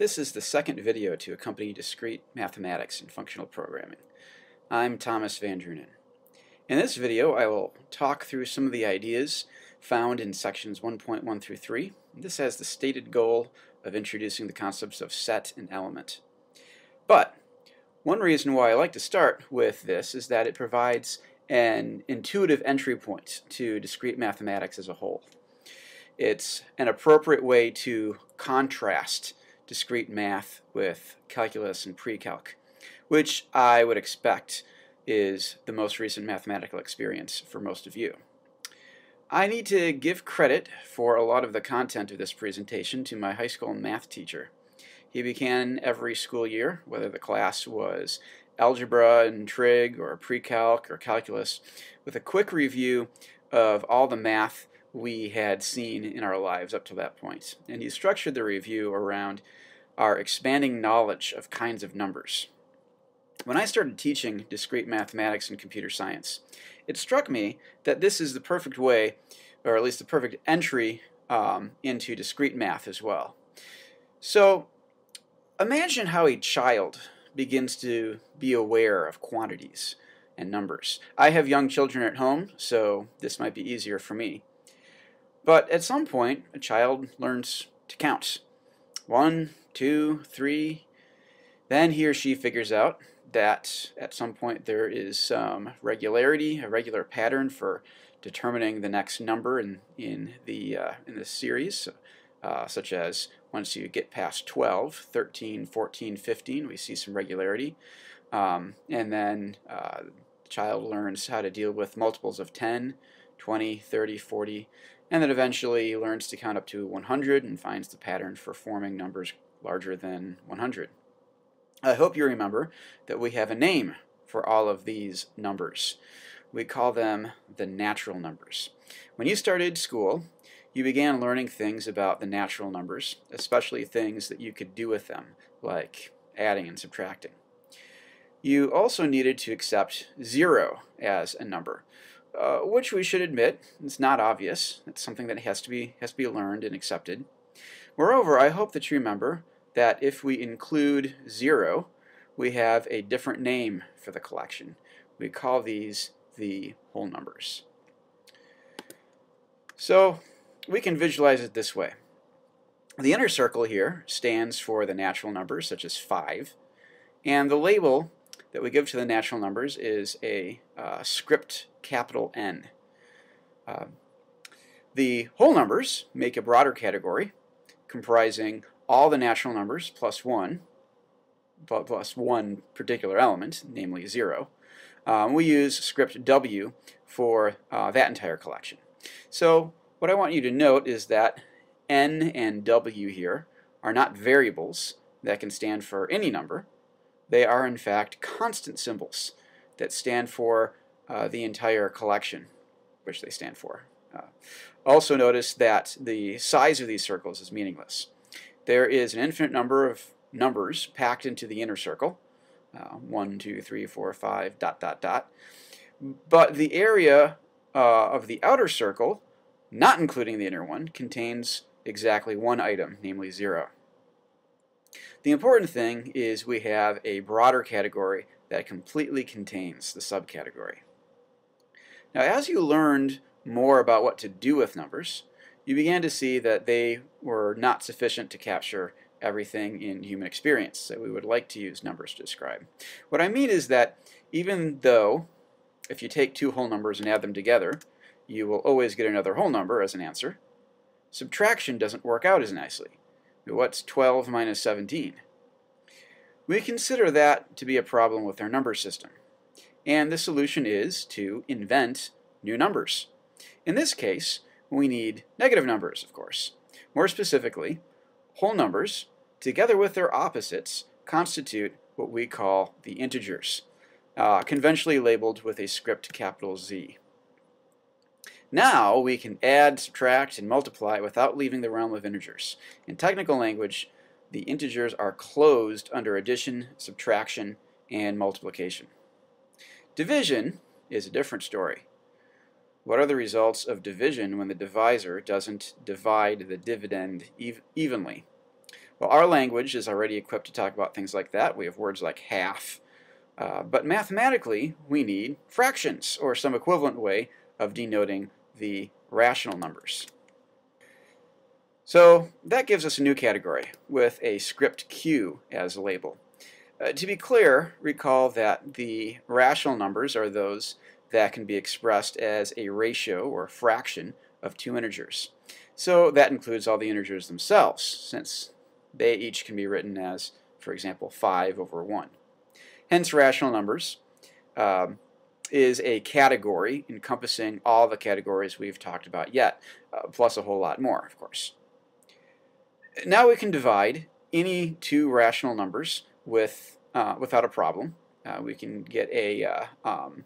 This is the second video to accompany discrete mathematics and functional programming. I'm Thomas VanDrunen. In this video I will talk through some of the ideas found in sections 1.1 through 3. This has the stated goal of introducing the concepts of set and element. But one reason why I like to start with this is that it provides an intuitive entry point to discrete mathematics as a whole. It's an appropriate way to contrast discrete math with calculus and pre-calc, which I would expect is the most recent mathematical experience for most of you. I need to give credit for a lot of the content of this presentation to my high school math teacher. He began every school year, whether the class was algebra and trig or pre-calc or calculus, with a quick review of all the math we had seen in our lives up to that point. And he structured the review around our expanding knowledge of kinds of numbers. When I started teaching discrete mathematics and computer science, it struck me that this is the perfect way, or at least the perfect entry um, into discrete math as well. So imagine how a child begins to be aware of quantities and numbers. I have young children at home, so this might be easier for me. But at some point, a child learns to count. One, two, three. Then he or she figures out that at some point there is some regularity, a regular pattern for determining the next number in, in, the, uh, in the series, uh, such as once you get past 12, 13, 14, 15, we see some regularity. Um, and then uh, the child learns how to deal with multiples of 10, 20, 30, 40, and then eventually learns to count up to 100 and finds the pattern for forming numbers larger than 100. I hope you remember that we have a name for all of these numbers. We call them the natural numbers. When you started school, you began learning things about the natural numbers, especially things that you could do with them, like adding and subtracting. You also needed to accept zero as a number, uh, which we should admit is not obvious. It's something that has to be has to be learned and accepted. Moreover, I hope that you remember that if we include 0, we have a different name for the collection. We call these the whole numbers. So we can visualize it this way. The inner circle here stands for the natural numbers, such as 5, and the label that we give to the natural numbers is a uh, script capital N. Uh, the whole numbers make a broader category comprising all the natural numbers plus 1, plus one particular element, namely 0. Um, we use script W for uh, that entire collection. So what I want you to note is that N and W here are not variables that can stand for any number. They are in fact constant symbols that stand for uh, the entire collection, which they stand for. Uh, also notice that the size of these circles is meaningless there is an infinite number of numbers packed into the inner circle. Uh, 1, 2, 3, 4, 5, dot, dot, dot. But the area uh, of the outer circle, not including the inner one, contains exactly one item, namely 0. The important thing is we have a broader category that completely contains the subcategory. Now as you learned more about what to do with numbers, you began to see that they were not sufficient to capture everything in human experience that we would like to use numbers to describe. What I mean is that even though if you take two whole numbers and add them together, you will always get another whole number as an answer, subtraction doesn't work out as nicely. What's 12 minus 17? We consider that to be a problem with our number system. And the solution is to invent new numbers. In this case, we need negative numbers, of course. More specifically, whole numbers, together with their opposites, constitute what we call the integers, uh, conventionally labeled with a script capital Z. Now we can add, subtract, and multiply without leaving the realm of integers. In technical language, the integers are closed under addition, subtraction, and multiplication. Division is a different story. What are the results of division when the divisor doesn't divide the dividend ev evenly? Well, our language is already equipped to talk about things like that. We have words like half. Uh, but mathematically, we need fractions, or some equivalent way of denoting the rational numbers. So that gives us a new category with a script Q as a label. Uh, to be clear, recall that the rational numbers are those that can be expressed as a ratio or fraction of two integers. So that includes all the integers themselves, since they each can be written as, for example, 5 over 1. Hence, rational numbers um, is a category encompassing all the categories we've talked about yet, uh, plus a whole lot more, of course. Now we can divide any two rational numbers with uh, without a problem. Uh, we can get a, uh, um,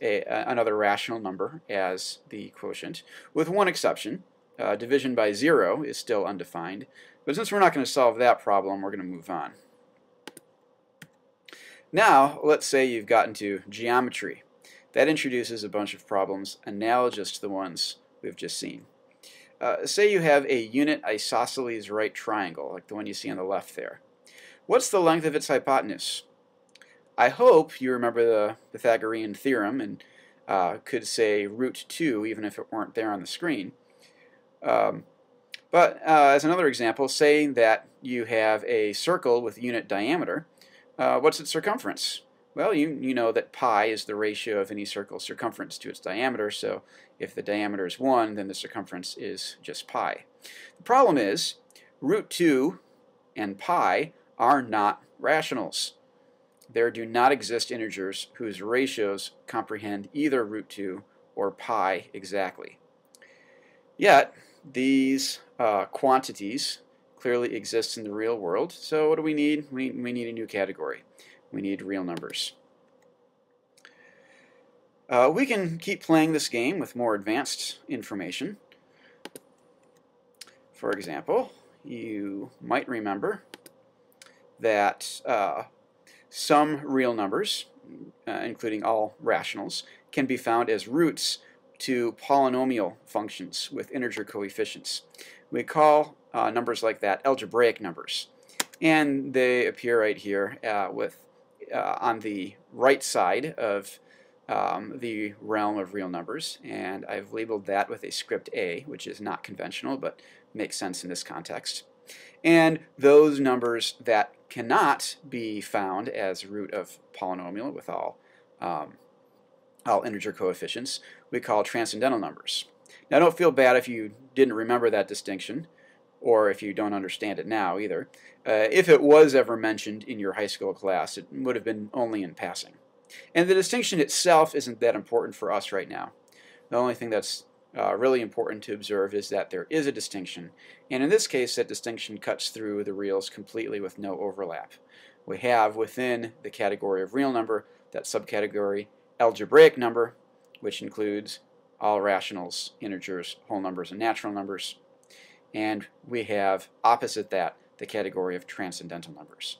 a, another rational number as the quotient, with one exception. Uh, division by zero is still undefined, but since we're not going to solve that problem, we're going to move on. Now, let's say you've gotten to geometry. That introduces a bunch of problems analogous to the ones we've just seen. Uh, say you have a unit isosceles right triangle, like the one you see on the left there. What's the length of its hypotenuse? I hope you remember the Pythagorean theorem and uh, could say root 2 even if it weren't there on the screen. Um, but uh, as another example, say that you have a circle with unit diameter. Uh, what's its circumference? Well, you, you know that pi is the ratio of any circle's circumference to its diameter, so if the diameter is 1, then the circumference is just pi. The problem is, root 2 and pi are not rationals. There do not exist integers whose ratios comprehend either root 2 or pi exactly. Yet, these uh, quantities clearly exist in the real world, so what do we need? We, we need a new category we need real numbers. Uh, we can keep playing this game with more advanced information. For example, you might remember that uh, some real numbers, uh, including all rationals, can be found as roots to polynomial functions with integer coefficients. We call uh, numbers like that algebraic numbers. And they appear right here uh, with uh, on the right side of um, the realm of real numbers, and I've labeled that with a script A, which is not conventional, but makes sense in this context. And those numbers that cannot be found as root of polynomial with all, um, all integer coefficients, we call transcendental numbers. Now don't feel bad if you didn't remember that distinction or if you don't understand it now either. Uh, if it was ever mentioned in your high school class, it would have been only in passing. And the distinction itself isn't that important for us right now. The only thing that's uh, really important to observe is that there is a distinction, and in this case that distinction cuts through the reals completely with no overlap. We have within the category of real number that subcategory algebraic number, which includes all rationals, integers, whole numbers, and natural numbers and we have opposite that the category of transcendental numbers.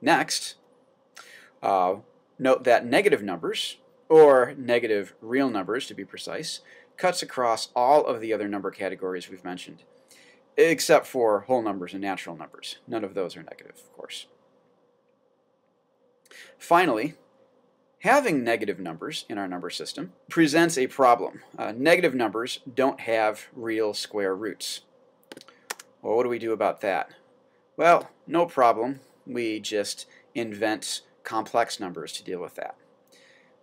Next, uh, note that negative numbers, or negative real numbers to be precise, cuts across all of the other number categories we've mentioned, except for whole numbers and natural numbers. None of those are negative, of course. Finally, Having negative numbers in our number system presents a problem. Uh, negative numbers don't have real square roots. Well, what do we do about that? Well, no problem. We just invent complex numbers to deal with that.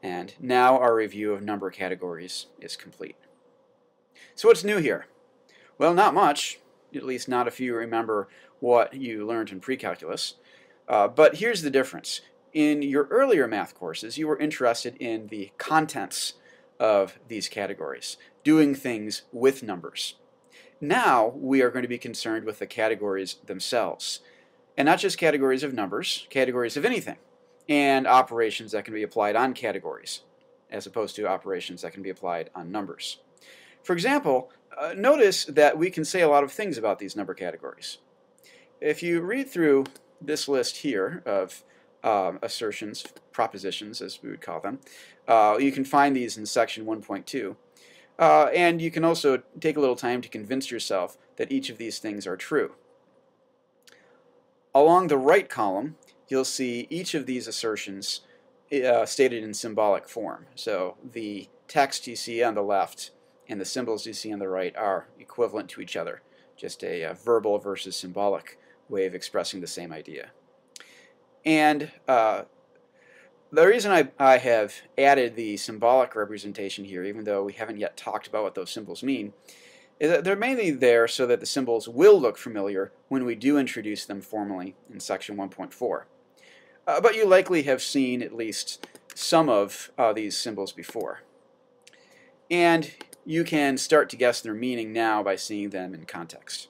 And now our review of number categories is complete. So what's new here? Well, not much, at least not if you remember what you learned in pre-calculus. Uh, but here's the difference in your earlier math courses, you were interested in the contents of these categories, doing things with numbers. Now we are going to be concerned with the categories themselves, and not just categories of numbers, categories of anything, and operations that can be applied on categories, as opposed to operations that can be applied on numbers. For example, uh, notice that we can say a lot of things about these number categories. If you read through this list here of um, assertions, propositions as we would call them. Uh, you can find these in section 1.2. Uh, and you can also take a little time to convince yourself that each of these things are true. Along the right column, you'll see each of these assertions uh, stated in symbolic form. So the text you see on the left and the symbols you see on the right are equivalent to each other, just a, a verbal versus symbolic way of expressing the same idea. And uh, the reason I, I have added the symbolic representation here, even though we haven't yet talked about what those symbols mean, is that they're mainly there so that the symbols will look familiar when we do introduce them formally in section 1.4. Uh, but you likely have seen at least some of uh, these symbols before. And you can start to guess their meaning now by seeing them in context.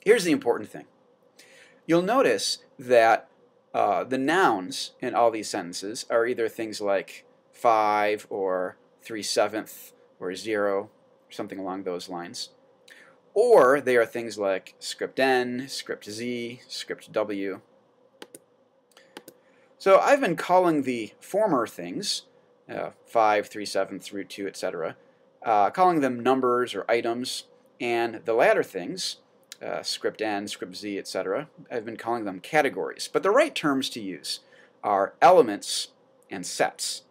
Here's the important thing. You'll notice that uh, the nouns in all these sentences are either things like 5 or 3 seventh or 0 or something along those lines. Or they are things like script N, script Z, script W. So I've been calling the former things, uh, 5, 3 sevenths, root 2, etc., uh, calling them numbers or items, and the latter things, uh, script N, script Z, etc. I've been calling them categories. But the right terms to use are elements and sets.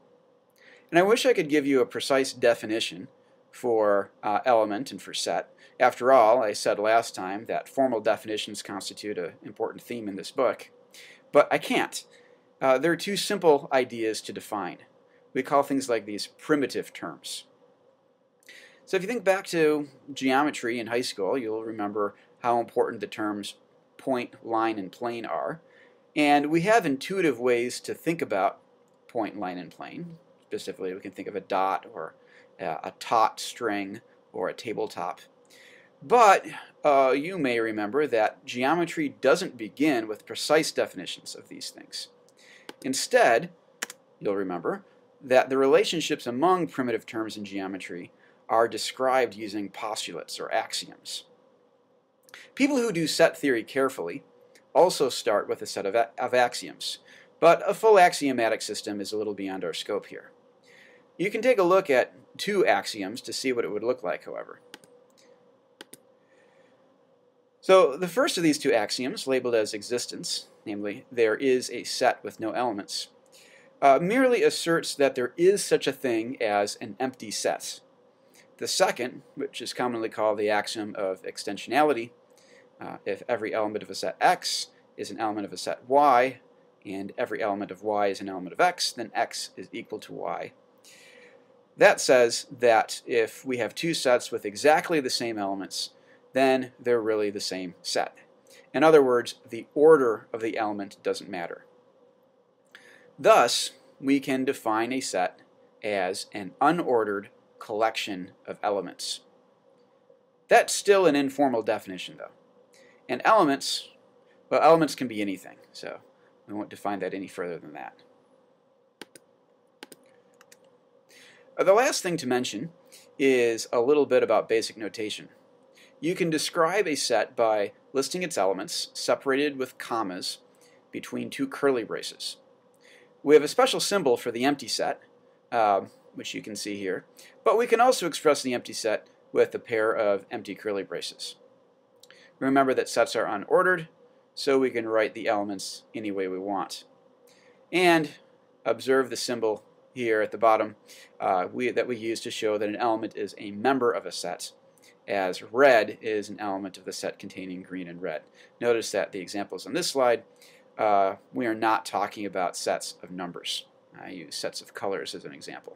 And I wish I could give you a precise definition for uh, element and for set. After all, I said last time that formal definitions constitute an important theme in this book. But I can't. Uh, there are two simple ideas to define. We call things like these primitive terms. So if you think back to geometry in high school, you'll remember how important the terms point, line, and plane are. And we have intuitive ways to think about point, line, and plane. Specifically, we can think of a dot or a taut string or a tabletop. But uh, you may remember that geometry doesn't begin with precise definitions of these things. Instead, you'll remember that the relationships among primitive terms in geometry are described using postulates or axioms. People who do set theory carefully also start with a set of, of axioms, but a full axiomatic system is a little beyond our scope here. You can take a look at two axioms to see what it would look like, however. So the first of these two axioms, labeled as existence, namely, there is a set with no elements, uh, merely asserts that there is such a thing as an empty set. The second, which is commonly called the axiom of extensionality, uh, if every element of a set X is an element of a set Y, and every element of Y is an element of X, then X is equal to Y. That says that if we have two sets with exactly the same elements, then they're really the same set. In other words, the order of the element doesn't matter. Thus, we can define a set as an unordered collection of elements. That's still an informal definition, though. And elements, well, elements can be anything, so we won't define that any further than that. Uh, the last thing to mention is a little bit about basic notation. You can describe a set by listing its elements separated with commas between two curly braces. We have a special symbol for the empty set, uh, which you can see here, but we can also express the empty set with a pair of empty curly braces. Remember that sets are unordered, so we can write the elements any way we want. And observe the symbol here at the bottom uh, we, that we use to show that an element is a member of a set, as red is an element of the set containing green and red. Notice that the examples on this slide, uh, we are not talking about sets of numbers. I use sets of colors as an example.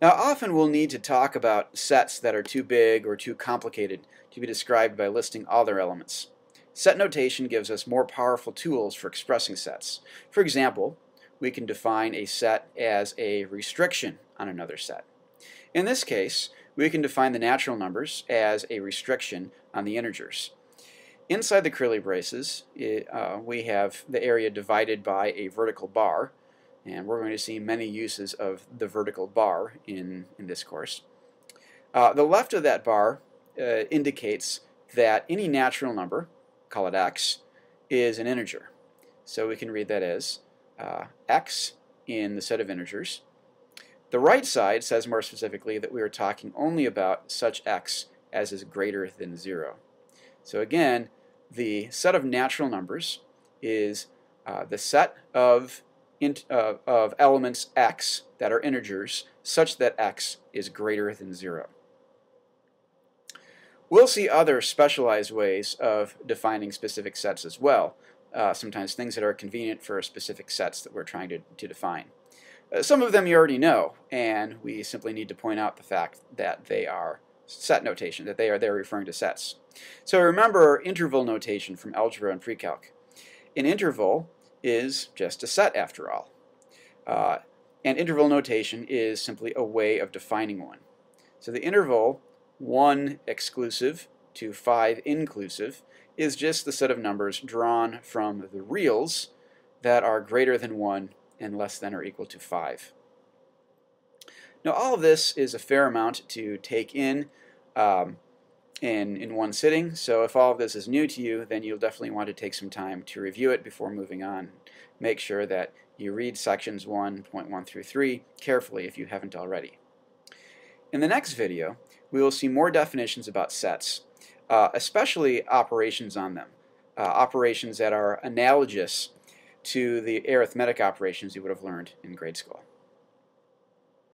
Now often we'll need to talk about sets that are too big or too complicated to be described by listing all their elements. Set notation gives us more powerful tools for expressing sets. For example, we can define a set as a restriction on another set. In this case, we can define the natural numbers as a restriction on the integers. Inside the curly braces, it, uh, we have the area divided by a vertical bar, and we're going to see many uses of the vertical bar in, in this course. Uh, the left of that bar uh, indicates that any natural number, call it x, is an integer. So we can read that as uh, x in the set of integers The right side says more specifically that we are talking only about such x as is greater than 0. So again, the set of natural numbers is uh, the set of, uh, of elements x that are integers such that x is greater than 0. We'll see other specialized ways of defining specific sets as well, uh, sometimes things that are convenient for specific sets that we're trying to, to define. Uh, some of them you already know, and we simply need to point out the fact that they are set notation, that they are there referring to sets. So remember interval notation from algebra and precalc. An interval is just a set after all. Uh, and interval notation is simply a way of defining one. So the interval 1 exclusive to 5 inclusive is just the set of numbers drawn from the reals that are greater than 1 and less than or equal to 5. Now all of this is a fair amount to take in um, in, in one sitting, so if all of this is new to you, then you'll definitely want to take some time to review it before moving on. Make sure that you read sections 1.1 through 3 carefully if you haven't already. In the next video, we will see more definitions about sets, uh, especially operations on them, uh, operations that are analogous to the arithmetic operations you would have learned in grade school.